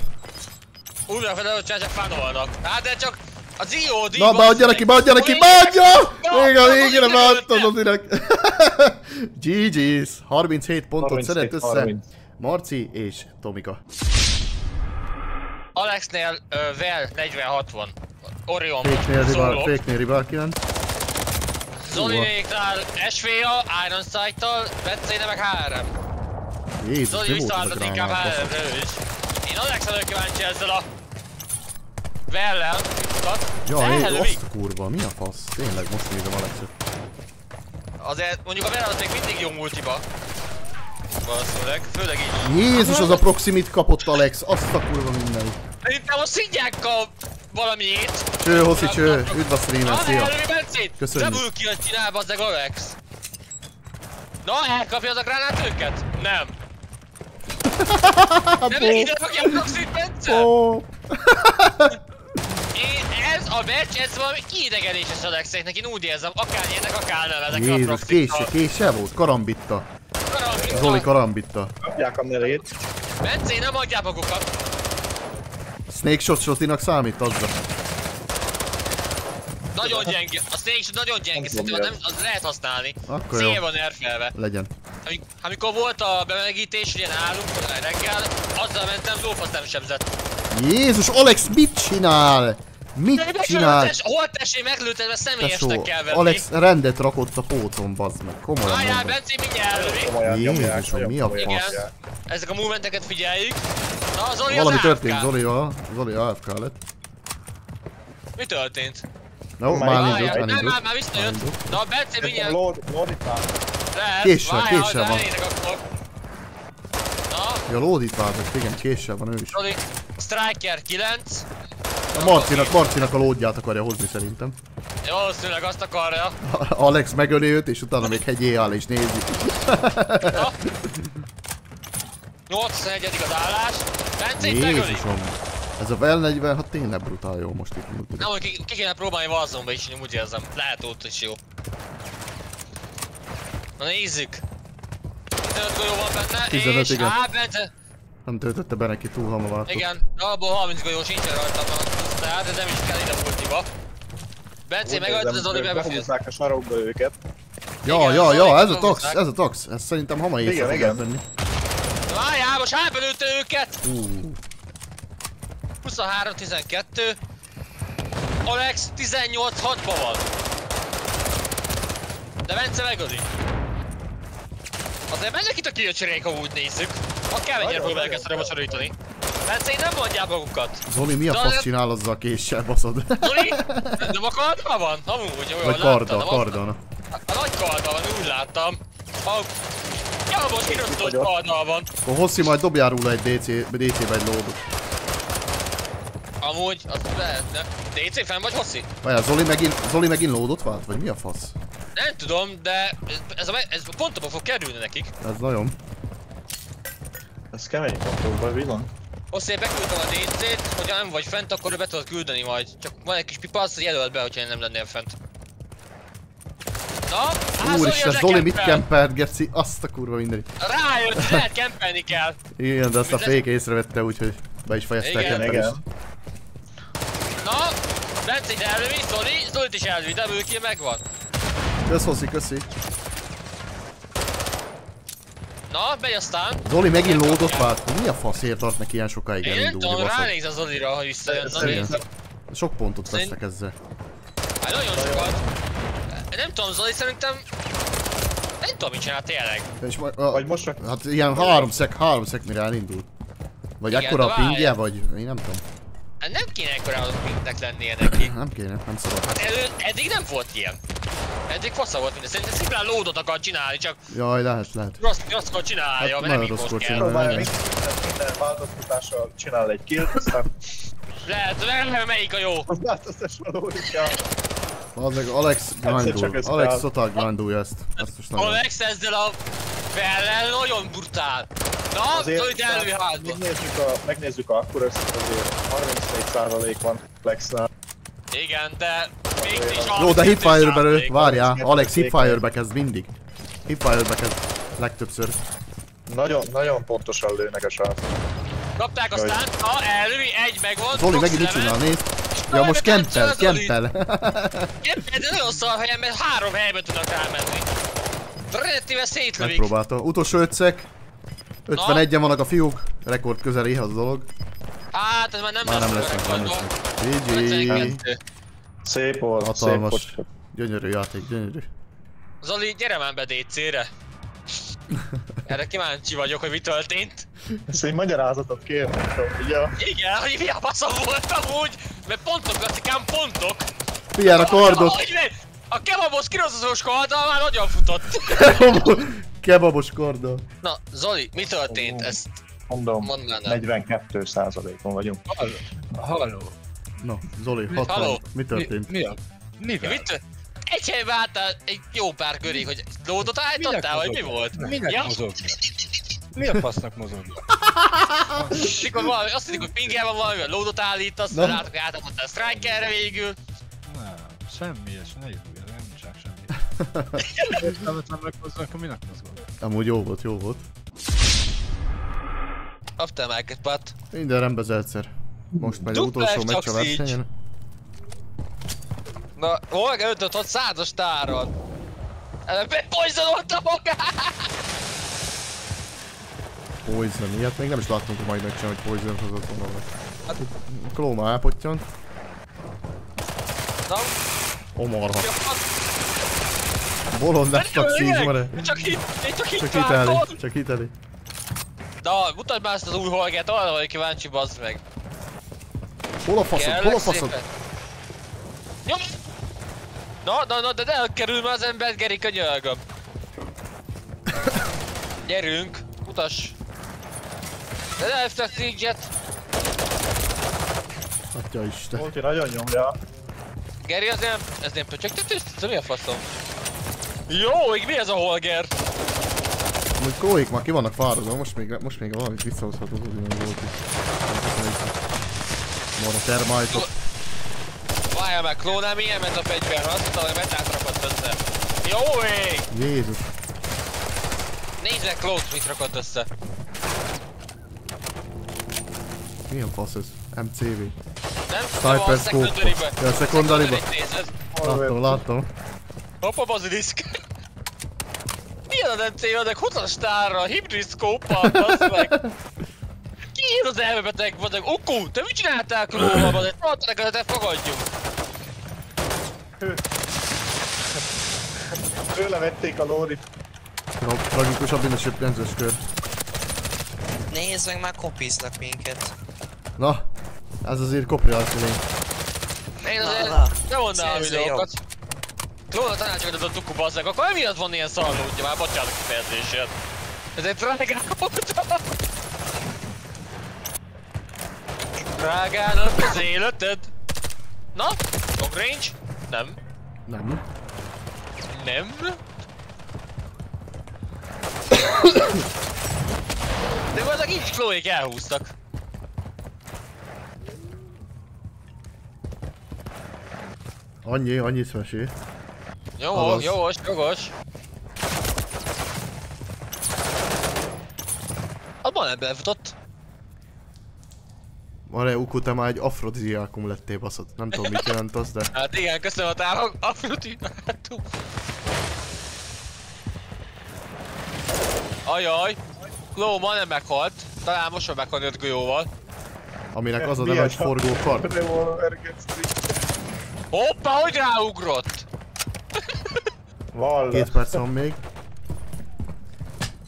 Újra fel, hogy csak fanolnak. Hát de csak a ZOD... Na, beadja neki, beadja neki, beadja! Még a végére beadta Dodinek. GG's. 37 pontot 37, szedett össze 30. Marci és Tomika. Alexnél uh, Vel 40-60. Orion Féknél Rival. Féknél Rival 9. Zolinéknál SVA, Iron Sight-tal, Bencéne meg HRM. Jézus, Zoli visszaadott inkább basszus. HRM-ről is. Én Alex vagyok kíváncsi ezzel a... Vellel. Tat. Ja, én azt a kurva, mi a fasz? Tényleg most nézem Alexet. Azért mondjuk a Vellel az még mindig jó multiba. Valószínűleg, főleg így. Jézus, az a proximit kapott Alex, azt a kurva minden. Szerintem a szidják a valamiét. Cső, Hoszi, cső, üdv a streamen, szia. Köszönjük. Zebul ki, hogy csinál, bazzeg Alex. Na, elkapja az a gránát őket? Nem. Nem ide rakja a proxit, Bence? Ez a meccs, ez valami kiidegenéses Alexeknek, én úgy érzem, akár nyernek, akár nem ezek a Jézus, proxikkal. kése, kése volt, karambitta. Karambita. Zoli karambitta. Kapják a nevét. Bence, nem adják magukat. Snake shot shotinak számít azzal. Nagyon gyenge. A Snake Shot nagyon gyenge, szerintem nem, az lehet használni. Akkor Szél jó. van nerfelve. Legyen. Amik, amikor volt a bemelegítés, ugye nálunk reggel, azzal mentem, lófasz nem sebzett. Jézus, Alex mit csinál? Mit csinál? Hol tessék meglőtted, mert Tesó, személyesnek kell venni. Alex rendet rakott a pócon, bazd meg. Komolyan Álljál, mondom. Benci, mindjárt nyomják, Jézusom, mi a fasz? Ezek a movementeket figyeljük. Na, Zoli Valami az történt, AFK. Zolival. Zoli AFK lett. Mi történt? No, Már indult, indult, már nem, már, indult. már visszajött. indult. Na, Bence, Szerintem mindjárt Lord, Lord itt már. lehet. Késsel, Várjál, késsel van. Na, Ja, lódít váltott, igen, késsel van ő is. Zoli, Striker 9. A Marcinak, Marcinak a lódját akarja hozni szerintem. Valószínűleg azt akarja. Alex megöli őt, és utána még hegyé áll és nézi. Na. 81 az állás. Bencét megöli. Ez a Vel 46 tényleg brutál jó most itt. Nem, hogy ki, ki kéne próbálni Warzone-ba is, én úgy érzem. Lehet ott is jó. Na nézzük. 15 golyó van benne, 15, és igen. Á, Bence, Nem töltötte be neki túl hamar. igen, abból 30 golyó sincsen rajta van tehát ez nem is kell ide multiba. Bence, Úgy megölt érzem, az Oli ők bebefűz. behúzzák a sarokba őket. Ja, Igen, ja, ja, ez a tax, ez a tax. Ez szerintem hamar Igen, észre igen. fogják venni. Várjál, most elbelőtte őket! Ú, 23-12. Alex 18-6-ba van. De Bence megöli. Azért mennek itt a kilcserék, ha úgy nézzük. Akármennyire Nagyon, próbálják ezt a robosarítani. Bence, nem mondják magukat. Zoli, mi a fasz csinál azzal a késsel, baszod? Zoli, nem a karddal van? Amúgy, jól Vagy karddal, nem karddal. A, a nagy karddal van, úgy láttam. A... Ja, most kirosztott vagyok. karddal van. Akkor Hosszi majd dobjál róla egy DC, DC-be egy lódot. Amúgy, az lehetne. DC fenn vagy hosszi? Várjál, Zoli megint, Zoli megint lódot vált? Vagy mi a fasz? Nem tudom, de ez a, ez a pontokba fog kerülni nekik. Ez nagyon. Ez kemény kontóba villan. Hosszé beküldtem a DC-t, hogyha nem vagy fent, akkor be tudod küldeni majd. Csak van egy kis pipa, azt jelölt be, hogyha én nem lennél fent. Na, á, Úristen, Zoli mit kempelt, geci? Azt a kurva mindenit. Rájött, lehet kempelni kell. Igen, de azt a fék észrevette, úgyhogy be is fejezte a Igen. Igen. Na, Bence ide elővi, Zoli, is elvitt, ebből ki megvan. Kösz, Hosszi, köszi. Na, megy aztán. Zoli megint lódot vált. Mi a faszért tart neki ilyen sokáig Én nem elindulni, tudom, ránéz a Zolira, ha visszajön. Sok pontot Szerint- vesztek ezzel. Hát nagyon sokat. Nem tudom, Zoli, szerintem... Nem tudom, mit csinál tényleg. És majd, a, Vagy most hát ilyen három szek, három szek mire elindult. Vagy Igen, ekkora a pingje, vagy én nem tudom. Hát nem kéne ekkora mindnek lennie neki. Nem kéne, nem szabad. Hát elő, eddig nem volt ilyen. Eddig fasza volt minden. Szerintem szimplán lódot akar csinálni, csak Jaj, lehet, lehet. rossz, rosszkor csinálja, Hát mert nem rosszkor csinálja. próbálj minden, változtatással csinál egy killt, aztán Lehet, lehet, melyik a jó. az logikával. Az meg Alex grindul. ez Alex totál grindulja ezt. Ezt most nagyon. Alex ezzel a fellel nagyon brutál. Na, Zoli, te előhátba. megnézzük a, megnézzük a akkor ezt azért 34% van Flexnál. Igen, de még is Jó, de hipfire-be ő, várjál, Alex hipfire-be kezd mindig. Hipfire-be kezd legtöbbször. Nagyon, nagyon pontosan lőnek a srácok. Kapták aztán, na elvi, egy megvan. Zoli megint mit csinál, nézd. Ja most kempel, kempel. Kempel, de nagyon szar helyen, mert három helyben tudnak rámenni. Relatíve szétlövik. Megpróbálta. Utolsó ötszek. 51-en vannak a fiúk. Rekord közeléhez a dolog. Hát, ez már nem Már nem lesz lesznek, nem lesznek. GG. 52. Szép volt, Hatalmas. szép volt. Gyönyörű játék, gyönyörű. Zoli, gyere már be DC-re. Erre kíváncsi vagyok, hogy mi történt. Ezt egy magyarázatot kérnek, ugye? Igen, hogy mi a faszom volt amúgy, mert pontok lettek ám pontok. Figyelj a kardot! A kebabos kirozozós karddal már nagyon futott. Kebabos kardal. Na, Zoli, mi történt? Ezt Mondom, mondd már. 42 on vagyunk. Halló. Na, Zoli, Halló. 60. Mi történt? Mi, mi a... Mivel? Mit? Egy helybe álltál egy jó pár körig, hogy lódot állítottál, vagy mi volt? Minek Ja? mozognak? Mi a fasznak mozognak? Mikor valami, azt hindik, hogy pingel van valami, lódot állítasz, látok, hogy átadtál a strikerre végül. Nem, semmi és ne csak nem meghozzak, akkor minek mozognak? Amúgy jó volt, jó volt. Aftermarket pat. Minden rendben egyszer. Most megy a Dupla utolsó meccs a versenyen. Na, Volga öntött ott százas tárral. Előbb bepoizololta magát! Poison, ilyet még nem is láttunk a mai meccsen, hogy Poison hozott volna meg. Hát Klóma elpottyan. Na, Omarha. mi a fasz? Bolond nem csak hit, én csak hit Csak vártam. csak hiteli. Na, mutasd már ezt az új holgát, arra vagy kíváncsi, bazd meg. Hol a faszod, hol a faszod? szépen. Nyom! Na, na, na, de ne elkerül már az ember, Geri, könyörgöm. Gyerünk, mutass. De ne ezt a siege-et. Atya isten. Multi nagyon nyomja. Geri, az nem, ez nem pöcsök, te tűztetsz, mi a faszom? Jó, még mi ez a holger? Amúgy Kóik már ki vannak fáradva, most még, most még valamit visszahozhat az ugyanaz volt is. Mora termite Várjál meg, klónál milyen ment a fegyver? Azt mondta, hogy metát rakott össze. Jó ég! Jézus. Nézd meg klót, mit rakott össze. Milyen fasz ez? MCV. Nem? Sniper a secondary-be. Ja, a nézed. Láttam, láttam. Hoppa baziliszk! Milyen az MC ezek hotastárra, hibrid scope-al, bassz meg! Ki én az elmebeteg vagyok? Oku, te mit csináltál klóval? Mondta neked, hogy te fogadjunk! Tőle vették a lórit. Tra- Tragikusabb, mint a söpjenzős kör. Nézd meg, már kopiznak minket. Na, ez azért kopri alkoholén. Én Na, azért nem a Szerző videókat. Klónra tanácsokat a tuku bazzeg, akkor emiatt van ilyen szarlódja, már bocsánat a kifejezésért. Ez egy drágá óta. Drágának az életed. Na, long range? Nem. Nem. Nem. De azok így is Chloe-k elhúztak. Annyi, annyit mesél. Jó, Azaz. jogos, jogos. Abban nem befutott. Mare, Uku, te már egy afrodiziákum lettél baszott. Nem tudom mit jelent az, de... Hát igen, köszönöm a tárok. Afruti. Ajaj. Chloe ma nem meghalt. Talán most fog meghalni öt golyóval. Aminek az a neve, hogy forgó gets Hoppá, hogy ráugrott? Vall. Két perc van még.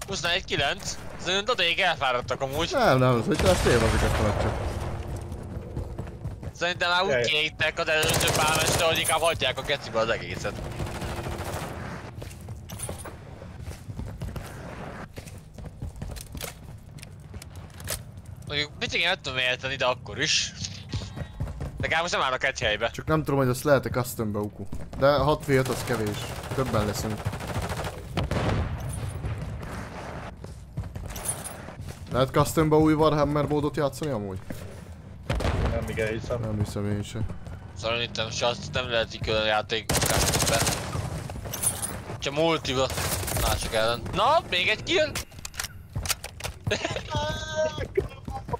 21-9. Szerintem odaig elfáradtak amúgy. Nem, nem, az, hogy ezt élveziket fel csak. Szerintem már úgy kiégtek az előző pálmestre, hogy inkább hagyják a kecibe az egészet. Mondjuk picit nem tudom érteni, de akkor is. Legalább most nem állnak egy helybe. Csak nem tudom, hogy azt lehet-e custombe uku. De 6 v az kevés. Többen leszünk. Lehet customba új Warhammer módot játszani amúgy? Nem igen hiszem. Nem hiszem én se. Szerintem se azt nem lehet így külön játék be. Csak multiba. Csak ellen. Na, még egy kill?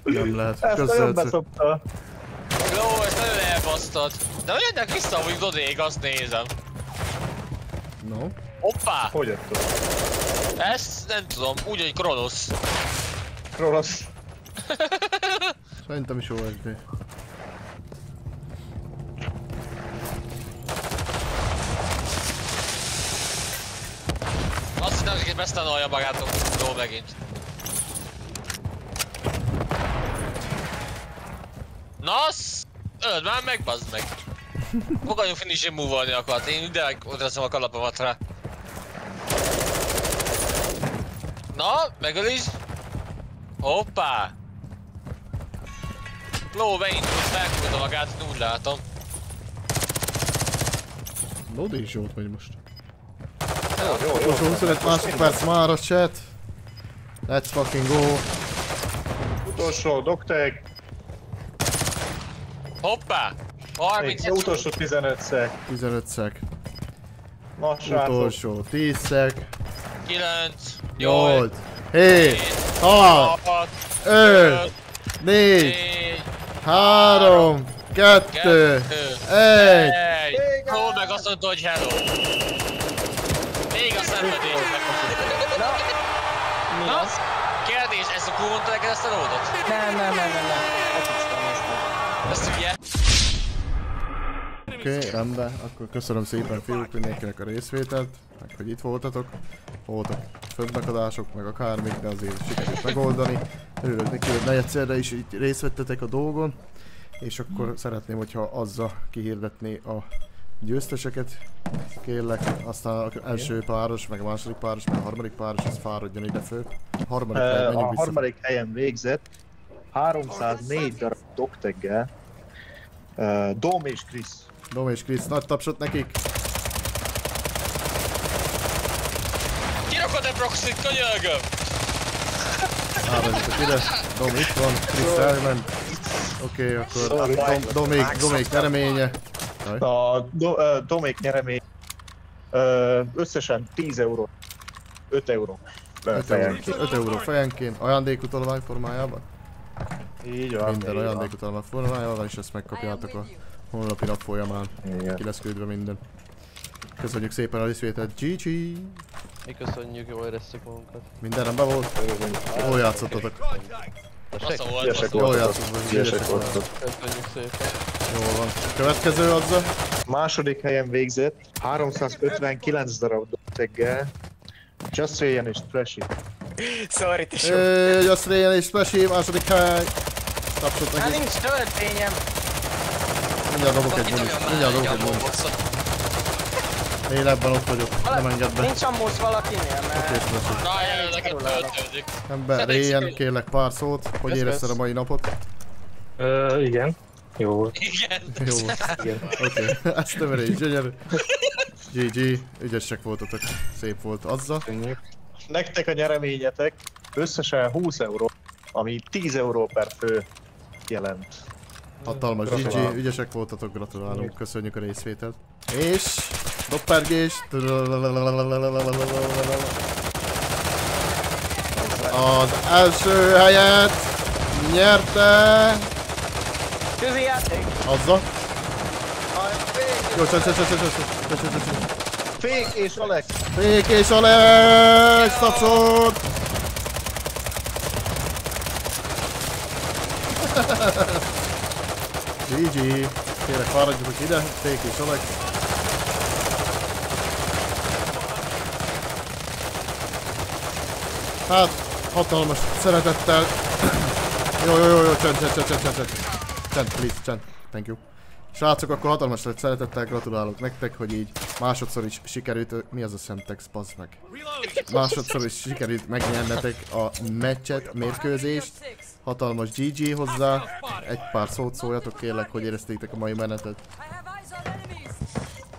Nem lehet. Ezt nagyon beszopta. Jó, elbasztad. De hogy jönnek vissza, hogy odéig, azt nézem. No. Hoppá! Hogy jöttem? Ezt nem tudom, úgy, hogy Kronosz. Kronosz. Szerintem is OSD. Azt hittem, hogy besztanulja magát Jó megint. Nasz! Öld már meg, bazd meg! Fogadjunk finishing move-olni akart, én ide oda teszem a kalapomat rá. Na, megöl is. Hoppá! Ló beindult, felkúrta magát, úgy látom. Lodi is jót megy most. Jó, jó, jó. Utolsó 25 másodperc már a chat. Let's fucking go. Utolsó doktek. Hoppá! Még 30 utolsó 15 szek. 15 szek. Na srácok. Utolsó 10 szek. 9, 8, 8, 7, 6, 6, 5, 4, 4, 3, 2, 2, 1. 1. Hol meg azt mondta, hogy hello. Még a szenvedés. Mi Na, az? kérdés, ezt a neked ezt a ródot? Nem, nem, nem, nem, nem. Ezt hülye. Oké, okay, rendben. Akkor köszönöm szépen fiúk mindenkinek a részvételt, meg hogy itt voltatok. Voltak földmekadások, meg akármik, de azért sikerült megoldani. Örülök neki, hogy negyedszerre is itt részt vettetek a dolgon. És akkor szeretném, hogyha azzal kihirdetné a győzteseket. Kérlek, aztán az első páros, meg a második páros, meg a harmadik páros, az fáradjon ide föl. A harmadik Ö, helyen A vissza. harmadik helyen végzett 304 darab dokteggel. Ö, Dom és Krisz. Dom és Krisz, nagy tapsot nekik! Kirakod-e proxit, könyörgöm? Áradjatok ide. Dom itt van, Krisz elment. Oké, okay, akkor Dom, Domék, Domék nyereménye. Jaj. A do, Domék nyeremény összesen 10 euró. 5 euró. 5 euró, fejenként. 5 euró fejenként, ajándékutalvány formájában? Így van. Minden ajándékutalvány formájában, és ezt megkapjátok a honlapi nap folyamán. Igen. Ki lesz küldve minden. Köszönjük szépen a részvételt, GG! Mi köszönjük, jól érezzük magunkat. Minden rendben volt? Jól játszottatok. Jól voltatok. ügyesek voltatok. Köszönjük szépen. Jól van. Következő azzal? Második helyen végzett 359 darab dokteggel. Just Rayan és Trashy. Sorry. Éj, azt Rayan és Splashy, második hely! Tapsot Hát nincs töltényem. Mindjárt dobok egy már Mindjárt egy dobok egy ammoboxot. Életben ott vagyok, nem engedd be. Nincs ammusz valakinél, Oké, mert... Splashy. Na, jelenleg neked töltődik. Ember, Rayan, kérlek pár szót. Hogy érezted a mai napot? Ö, igen. Jó. Igen. Jó, oké. Ezt nem elég gyönyörű. GG, ügyesek voltatok. Szép volt azzal. Köszönjük. Nektek a nyereményetek összesen 20 euró, ami 10 euró per fő jelent. Hatalmas GG, ügyesek voltatok, gratulálunk, köszönjük a részvételt. És... Doppergés! Az első helyet nyerte... Közi játék. Azzal. Jó, csaj, csaj, csaj, csaj, csaj, csaj, csaj, csaj. Fék és Alex! Fék és Alex, tapsot! GG. Kérlek, fáradjatok ide, Féki. Hát, hatalmas szeretettel. jó, jó, jó, jó, csend, csend, csend, csend, csend, csend. Csend, please, csend. Thank you. Srácok, akkor hatalmas szeretettel gratulálok nektek, hogy így másodszor is sikerült, mi az a Semtex, bazd meg. Másodszor is sikerült megnyernetek a meccset, mérkőzést. Hatalmas GG hozzá. Egy pár szót szóljatok kérlek, hogy éreztétek a mai menetet.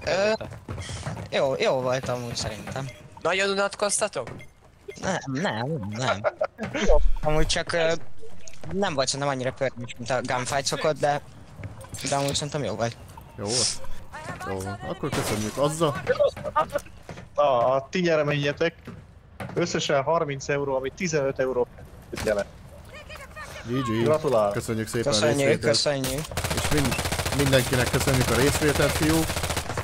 Ö, jó, jó volt amúgy szerintem. Nagyon unatkoztatok? Nem, nem, nem. Amúgy csak ö, nem volt szerintem annyira pörgős, mint a gunfight szokott, de, de amúgy szerintem jó volt. Jó volt? Jó. Akkor köszönjük azzal. Na, a ti nyereményetek összesen 30 euró, ami 15 euró jelent. GG. Gratulálok. Köszönjük szépen a Köszönjük, részvételt. köszönjük. És mind, mindenkinek köszönjük a részvételt, fiúk.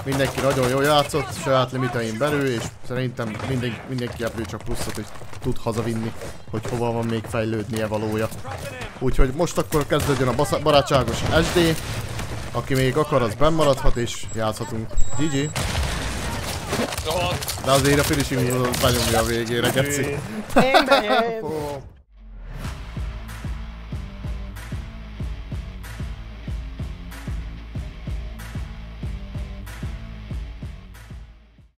Mindenki nagyon jól játszott, saját limitein belül, és szerintem minden, mindenki ebből csak pluszot is tud hazavinni, hogy hova van még fejlődnie valója. Úgyhogy most akkor kezdődjön a barátságos SD. Aki még akar, az benn maradhat, és játszhatunk. GG. De azért a finishing benyomja a végére, geci. Én.